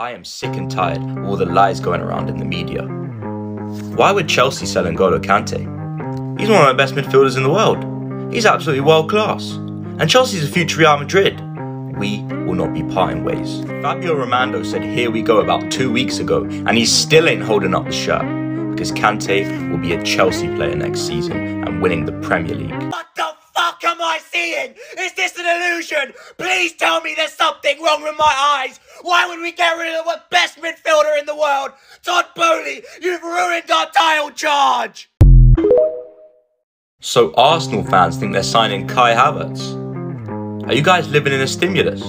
I am sick and tired of all the lies going around in the media. Why would Chelsea sell N'Golo Kante? He's one of the best midfielders in the world. He's absolutely world class. And Chelsea's a future Real Madrid. We will not be parting ways. Fabrizio Romano said here we go about two weeks ago, and he still ain't holding up the shirt. Because Kante will be a Chelsea player next season and winning the Premier League. Fuck am I seeing? Is this an illusion? Please tell me there's something wrong with my eyes. Why would we get rid of the best midfielder in the world? Todd Boehly, you've ruined our title charge. So Arsenal fans think they're signing Kai Havertz. Are you guys living in a stimulus?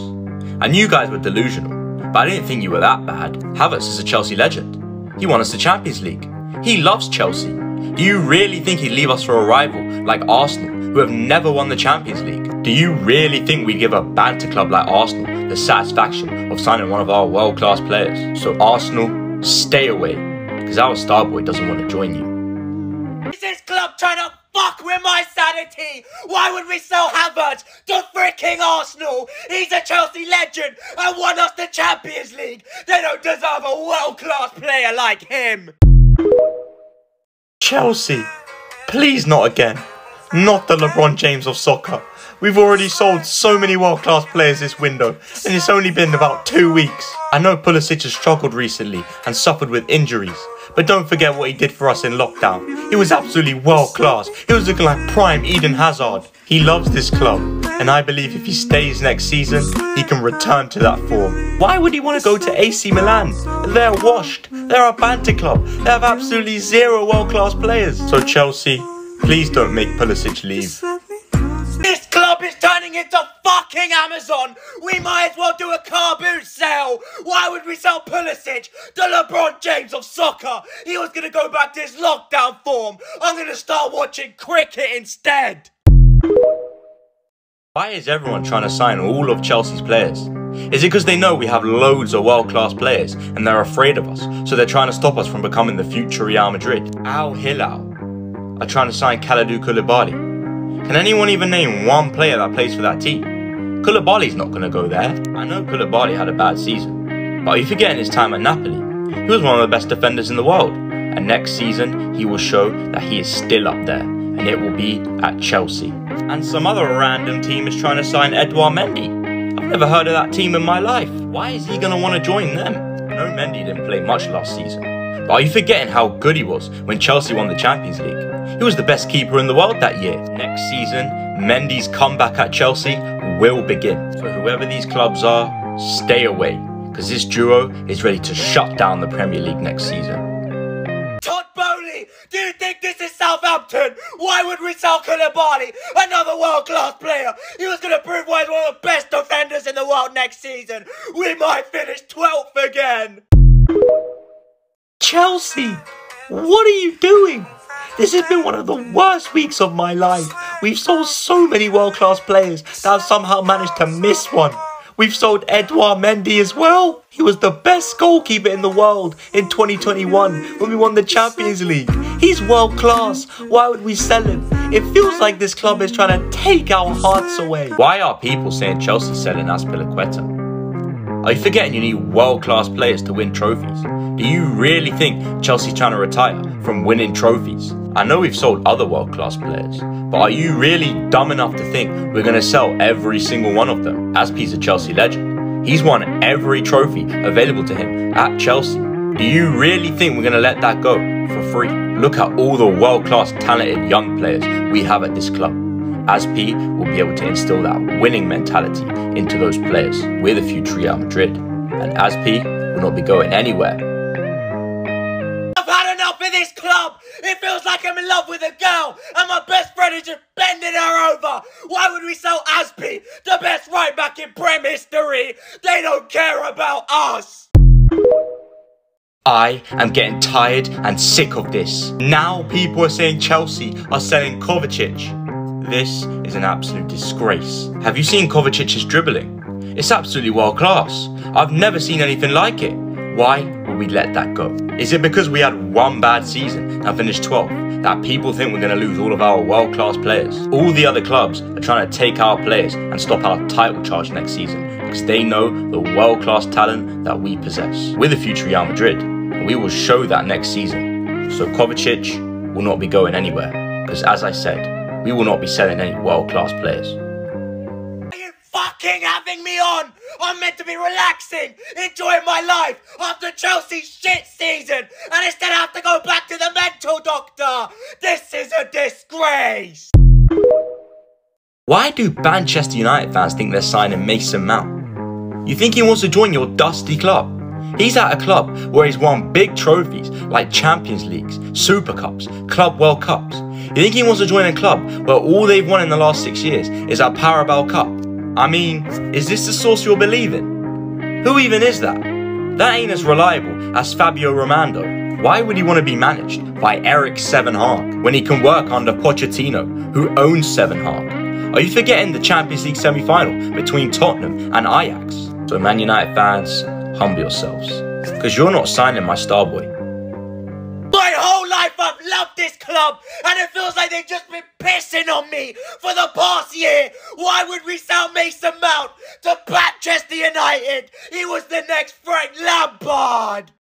I knew you guys were delusional, but I didn't think you were that bad. Havertz is a Chelsea legend. He won us the Champions League. He loves Chelsea. Do you really think he'd leave us for a rival like Arsenal, who have never won the Champions League? Do you really think we'd give a banter club like Arsenal the satisfaction of signing one of our world-class players? So Arsenal, stay away, because our star boy doesn't want to join you. Is this club trying to fuck with my sanity? Why would we sell Havertz to freaking Arsenal? He's a Chelsea legend and won us the Champions League. They don't deserve a world-class player like him. Chelsea, please not again. Not the LeBron James of soccer. We've already sold so many world class players this window, and it's only been about two weeks. I know Pulisic has struggled recently and suffered with injuries, but don't forget what he did for us in lockdown. He was absolutely world class. He was looking like prime Eden Hazard. He loves this club, and I believe if he stays next season, he can return to that form. Why would he want to go to AC Milan? They're washed. They're a banter club. They have absolutely zero world class players. So Chelsea, please don't make Pulisic leave. This club is turning into fucking Amazon. We might as well do a car boot sale. Why would we sell Pulisic, the LeBron James of soccer? He was gonna go back to his lockdown form. I'm gonna start watching cricket instead. Why is everyone trying to sign all of Chelsea's players? Is it because they know we have loads of world class players and they're afraid of us, so they're trying to stop us from becoming the future Real Madrid? Al Hilal are trying to sign Kalidou Koulibaly. Can anyone even name one player that plays for that team? Koulibaly's not going to go there. I know Koulibaly had a bad season, but are you forgetting his time at Napoli? He was one of the best defenders in the world, and next season he will show that he is still up there, and it will be at Chelsea. And some other random team is trying to sign Edouard Mendy. I've never heard of that team in my life. Why is he going to want to join them? No, Mendy didn't play much last season, but are you forgetting how good he was when Chelsea won the Champions League? He was the best keeper in the world that year. Next season, Mendy's comeback at Chelsea will begin. So whoever these clubs are, stay away, because this duo is ready to shut down the Premier League next season. Todd Boehly, do you think this is Southampton? Why would we sell Koulibaly, another world-class player? He was going to prove why he's one of the best defenders in the world next season. We might finish 12th again. Chelsea, what are you doing? This has been one of the worst weeks of my life. We've sold so many world class players that have somehow managed to miss one. We've sold Edouard Mendy as well. He was the best goalkeeper in the world in 2021 when we won the Champions League. He's world class. Why would we sell him? It feels like this club is trying to take our hearts away. Why are people saying Chelsea selling Azpilicueta? Are you forgetting you need world class players to win trophies? Do you really think Chelsea's trying to retire from winning trophies? I know we've sold other world class players, but are you really dumb enough to think we're going to sell every single one of them? As Azpi's a Chelsea legend. He's won every trophy available to him at Chelsea. Do you really think we're going to let that go for free? Look at all the world class talented young players we have at this club. Azpi will be able to instill that winning mentality into those players. We're the future Real Madrid, and Azpi will not be going anywhere. It feels like I'm in love with a girl, and my best friend is just bending her over. Why would we sell Azpi, the best right back in Prem history? They don't care about us. I am getting tired and sick of this. Now people are saying Chelsea are selling Kovacic. This is an absolute disgrace. Have you seen Kovacic's dribbling? It's absolutely world class. I've never seen anything like it. Why we let that go? Is it because we had one bad season and finished 12th that people think we're going to lose all of our world class players? All the other clubs are trying to take our players and stop our title charge next season because they know the world class talent that we possess. We're the future Real Madrid, and we will show that next season. So Kovacic will not be going anywhere, because as I said, we will not be selling any world class players. Fucking having me on? I'm meant to be relaxing, enjoying my life after Chelsea's shit season, and instead I have to go back to the mental doctor. This is a disgrace. Why do Manchester United fans think they're signing Mason Mount? You think he wants to join your dusty club? He's at a club where he's won big trophies like Champions Leagues, Super Cups, Club World Cups. You think he wants to join a club where all they've won in the last six years is a Carabao Cup? I mean, is this the source you're believing? Who even is that? That ain't as reliable as Fabrizio Romano. Why would he want to be managed by Eric Seven Hag when he can work under Pochettino, who owns Seven Hag? Are you forgetting the Champions League semi final between Tottenham and Ajax? So, Man United fans, humble yourselves, because you're not signing my star boy. And it feels like they've just been pissing on me for the past year. Why would we sell Mason Mount to Manchester United? He was the next Frank Lampard.